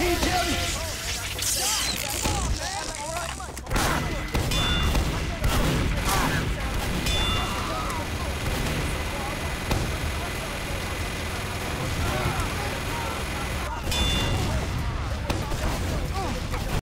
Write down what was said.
DJ